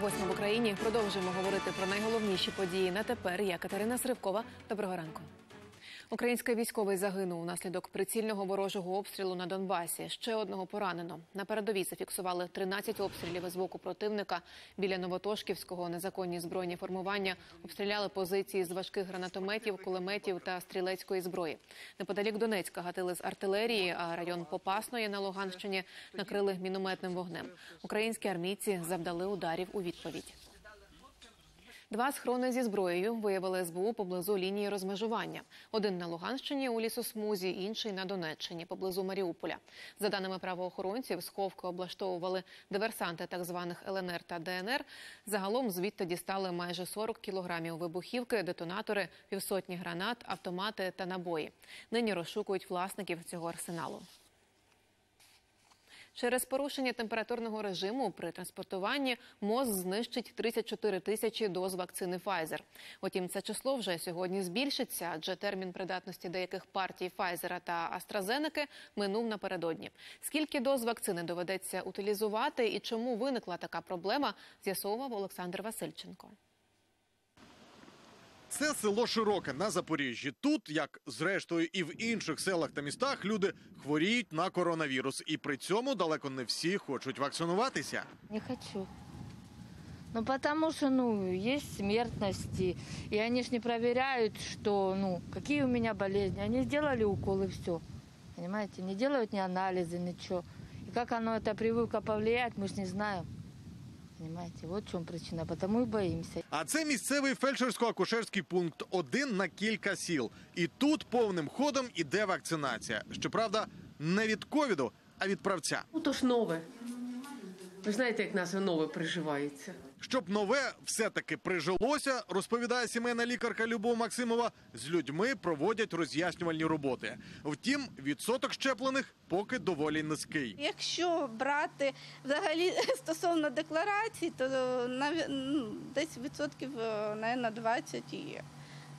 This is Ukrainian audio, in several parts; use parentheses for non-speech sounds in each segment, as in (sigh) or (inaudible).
Восьма в Україні продовжуємо говорити про найголовніші події на тепер. Я Катерина Сривкова. Доброго ранку. Український військовий загинув унаслідок прицільного ворожого обстрілу на Донбасі. Ще одного поранено. На передовій зафіксували 13 обстрілів із боку противника. Біля Новотошківського незаконні збройні формування обстріляли позиції з важких гранатометів, кулеметів та стрілецької зброї. Неподалік Донецька гатили з артилерії, а район Попасної на Луганщині накрили мінометним вогнем. Українські армійці завдали ударів у відповідь. Два схрони зі зброєю виявили СБУ поблизу лінії розмежування. Один на Луганщині у лісосмузі, інший на Донеччині, поблизу Маріуполя. За даними правоохоронців, сховки облаштовували диверсанти так званих ЛНР та ДНР. Загалом звідти дістали майже 40 кілограмів вибухівки, детонатори, півсотні гранат, автомати та набої. Нині розшукують власників цього арсеналу. Через порушення температурного режиму при транспортуванні МОЗ знищить 34 тисячі доз вакцини Pfizer. Утім, це число вже сьогодні збільшиться, адже термін придатності деяких партій Pfizer та AstraZeneca минув напередодні. Скільки доз вакцини доведеться утилізувати і чому виникла така проблема, з'ясовував Олександр Васильченко. Це село Широке на Запоріжжі. Тут, як зрештою, і в інших селах та містах, люди хворіють на коронавірус, і при цьому далеко не всі хочуть вакцинуватися. Не хочу. Ну, потому что, ну, есть смертности. И они ж не проверяют, что, ну, какие у меня болезни. Они сделали укол и все. Понимаете? Не делают ни анализы, ничего. И как оно, эта прививка повлияет, мы ж не знаем. Понимаете? Вот в чем причина. Потому и боимся. А це місцевий фельдшерсько-акушерський пункт один на кілька сіл. І тут повним ходом іде вакцинація. Щоправда, не від ковіду, а від правця. Ну то ж нове. Ви знаєте, як нас нове приживається. Щоб нове все-таки прижилося, розповідає сімейна лікарка Любов Максимова. З людьми проводять роз'яснювальні роботи. Втім, відсоток щеплених поки доволі низький. Якщо брати взагалі (laughs) стосовно декларацій, то наві- ну, десь відсотків е, навіть 20 є.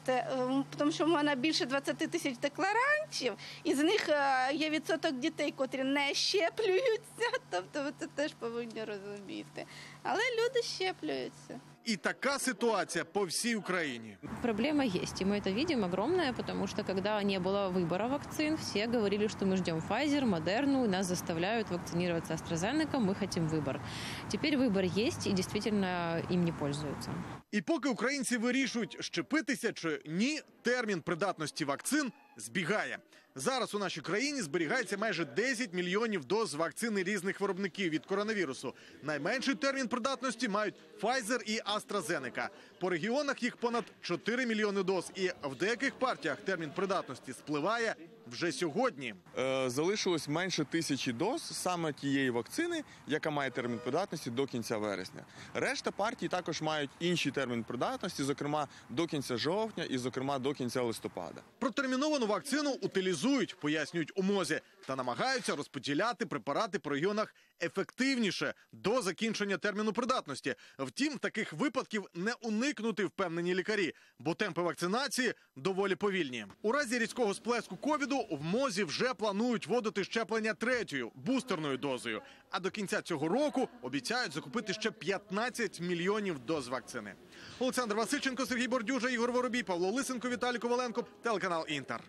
Е, тому що в мене більше 20 тисяч декларантів, і з них е, є відсоток дітей, котрі не щеплюються. (laughs) Тобто ви це теж повинні розуміти. Але люди щеплюються. І така ситуація по всій Україні. Проблема есть, и мы это видим огромная, потому что когда не было выбора вакцин, все говорили, что мы ждем Pfizer, Модерну, и нас заставляют вакцинироваться AstraZeneca, мы хотим выбор. Теперь выбор есть, и действительно им не пользуются. І поки українці вирішують, щепитися чи ні, термін придатності вакцин збігає. Зараз у нашій країні зберігається майже 10 мільйонів доз вакцини різних виробників від коронавірусу. Найменший термін придатності мають Pfizer і AstraZeneca. По регіонах їх понад 4 мільйони доз. І в деяких партіях термін придатності спливає вже сьогодні. Е, залишилось менше тисячі доз саме тієї вакцини, яка має термін придатності до кінця вересня. Решта партій також мають інший термін придатності, зокрема до кінця жовтня і, зокрема, до кінця листопада. Протерміновану вакцину утилізують, пояснюють у мозі, та намагаються розподіляти препарати по регіонах ефективніше до закінчення терміну придатності. Втім, таких випадків не уникнути впевнені лікарі, бо темпи вакцинації доволі повільні. У разі різкого сплеску ковіду в мозі вже планують вводити щеплення третьою бустерною дозою. А до кінця цього року обіцяють закупити ще 15 мільйонів доз вакцини. Олександр Васильченко, Сергій Бордюжа, Ігор Воробій, Павло Лисенко, Віталій Коваленко, телеканал Інтер.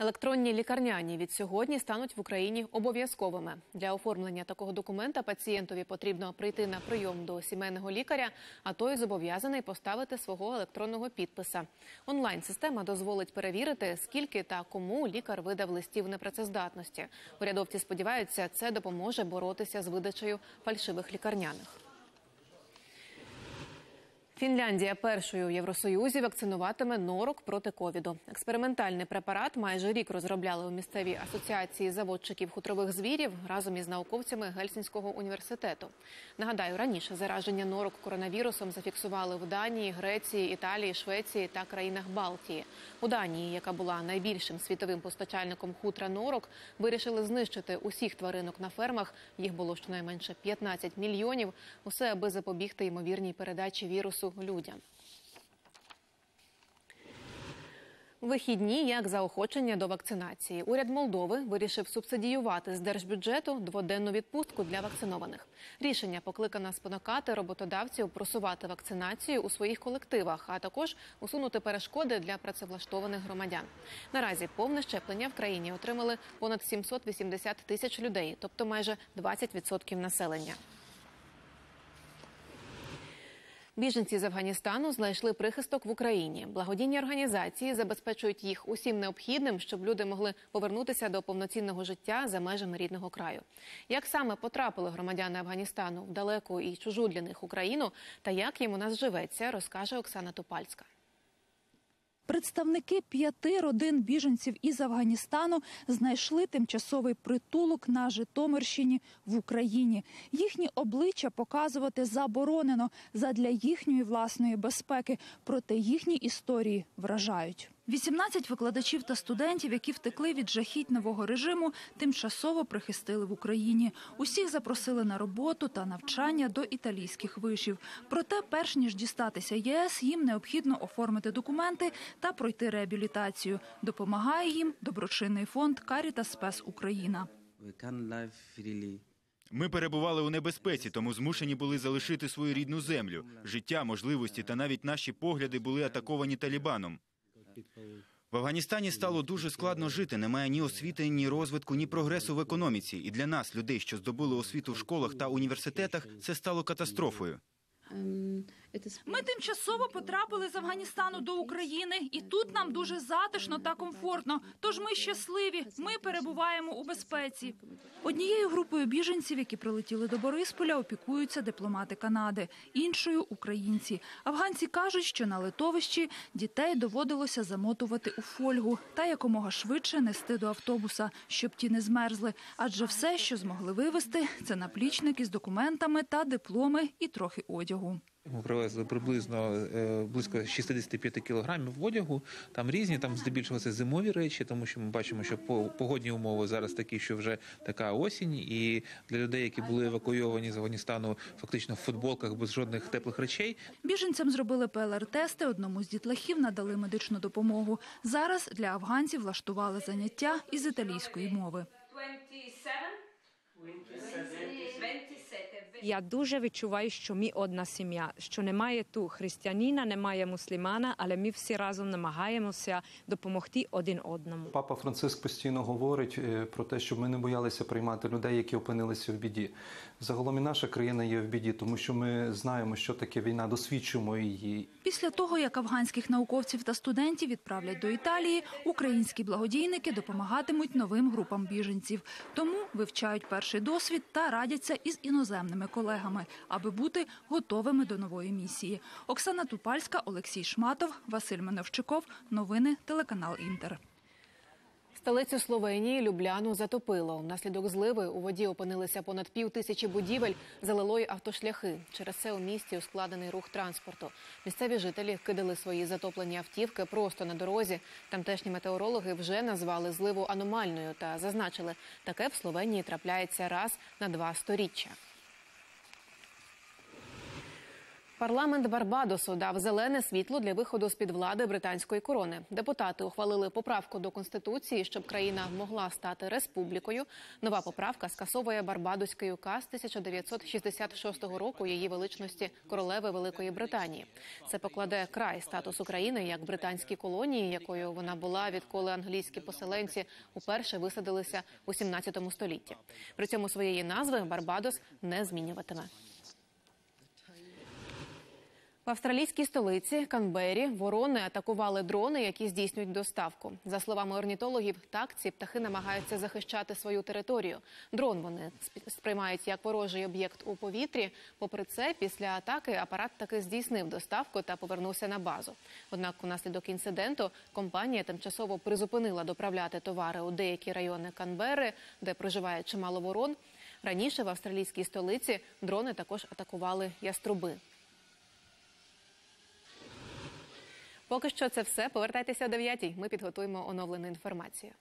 Електронні лікарняні від сьогодні стануть в Україні обов'язковими. Для оформлення такого документа пацієнтові потрібно прийти на прийом до сімейного лікаря, а той зобов'язаний поставити свого електронного підписа. Онлайн-система дозволить перевірити, скільки та кому лікар видав листів непрацездатності. Урядовці сподіваються, це допоможе боротися з видачею фальшивих лікарняних. Фінляндія першою в Євросоюзі вакцинуватиме норок проти ковіду. Експериментальний препарат майже рік розробляли у місцевій асоціації заводчиків хутрових звірів разом із науковцями Гельсінського університету. Нагадаю, раніше зараження норок коронавірусом зафіксували в Данії, Греції, Італії, Швеції та країнах Балтії. У Данії, яка була найбільшим світовим постачальником хутра норок, вирішили знищити усіх тваринок на фермах. Їх було щонайменше 15 мільйонів. Усе аби запобігти ймовірній передачі вірусу людям. Вихідні як заохочення до вакцинації. Уряд Молдови вирішив субсидіювати з держбюджету дводенну відпустку для вакцинованих. Рішення покликано спонукати роботодавців просувати вакцинацію у своїх колективах, а також усунути перешкоди для працевлаштованих громадян. Наразі повне щеплення в країні отримали понад 780 тисяч людей, тобто майже 20% населення. Біженці з Афганістану знайшли прихисток в Україні. Благодійні організації забезпечують їх усім необхідним, щоб люди могли повернутися до повноцінного життя за межами рідного краю. Як саме потрапили громадяни Афганістану в далеку і чужу для них Україну, та як їм у нас живеться, розкаже Оксана Тупальська. Представники п'яти родин біженців із Афганістану знайшли тимчасовий притулок на Житомирщині в Україні. Їхні обличчя показувати заборонено задля їхньої власної безпеки, проте їхні історії вражають. 18 викладачів та студентів, які втекли від жахіть нового режиму, тимчасово прихистили в Україні. Усіх запросили на роботу та навчання до італійських вишів. Проте, перш ніж дістатися ЄС, їм необхідно оформити документи та пройти реабілітацію. Допомагає їм доброчинний фонд Карітас Спес Україна. Ми перебували у небезпеці, тому змушені були залишити свою рідну землю. Життя, можливості та навіть наші погляди були атаковані Талібаном. В Афганістані стало дуже складно жити. Немає ні освіти, ні розвитку, ні прогресу в економіці. І для нас, людей, що здобули освіту в школах та університетах, це стало катастрофою. Ми тимчасово потрапили з Афганістану до України, і тут нам дуже затишно та комфортно. Тож ми щасливі. Ми перебуваємо у безпеці. Однією групою біженців, які прилетіли до Борисполя, опікуються дипломати Канади, іншою українці. Афганці кажуть, що на литовищі дітей доводилося замотувати у фольгу та якомога швидше нести до автобуса, щоб ті не змерзли. Адже все, що змогли вивезти, це наплічники з документами та дипломи і трохи одягу. Ми привезли приблизно е, близько 65 кілограмів одягу. Там різні, там здебільшого це зимові речі, тому що ми бачимо, що по- погодні умови зараз такі, що вже така осінь, і для людей, які були евакуйовані з Афганістану, фактично в футболках без жодних теплих речей, Біженцям зробили ПЛР-тести, одному з дітлахів надали медичну допомогу. Зараз для афганців влаштували заняття із італійської мови. Я дуже відчуваю, що ми одна сім'я, що немає ту християнина, немає мусульмана, але ми всі разом намагаємося допомогти один одному. Папа Франциск постійно говорить е, про те, щоб ми не боялися приймати людей, які опинилися в біді. Загалом і наша країна є в біді, тому що ми знаємо, що таке війна, досвідчуємо її. Після того, як афганських науковців та студентів відправлять до Італії, українські благодійники допомагатимуть новим групам біженців. Тому вивчають перший досвід та радяться із іноземними колегами, аби бути готовими до нової місії. Оксана Тупальська, Олексій Шматов, Василь Меновчиков. Новини телеканал Інтер. Столицю Словенії Любляну затопило. Внаслідок зливи у воді опинилися понад пів тисячі будівель, залило й автошляхи. Через це у місті ускладений рух транспорту. Місцеві жителі кидали свої затоплені автівки просто на дорозі. Тамтешні метеорологи вже назвали зливу аномальною та зазначили, таке в Словенії трапляється раз на два сторіччя. Парламент Барбадосу дав зелене світло для виходу з під влади британської корони. Депутати ухвалили поправку до конституції, щоб країна могла стати республікою. Нова поправка скасовує Барбадоський указ 1966 року її величності королеви Великої Британії. Це покладе край статус України як британській колонії, якою вона була відколи англійські поселенці уперше висадилися у 17 столітті. При цьому своєї назви Барбадос не змінюватиме. В австралійській столиці Канбері ворони атакували дрони, які здійснюють доставку. За словами орнітологів, так ці птахи намагаються захищати свою територію. Дрон вони сп- сприймають як ворожий об'єкт у повітрі. Попри це, після атаки апарат таки здійснив доставку та повернувся на базу. Однак, унаслідок інциденту компанія тимчасово призупинила доправляти товари у деякі райони Канбери, де проживає чимало ворон. Раніше в австралійській столиці дрони також атакували яструби. Поки що це все. Повертайтеся о 9 Ми підготуємо оновлену інформацію.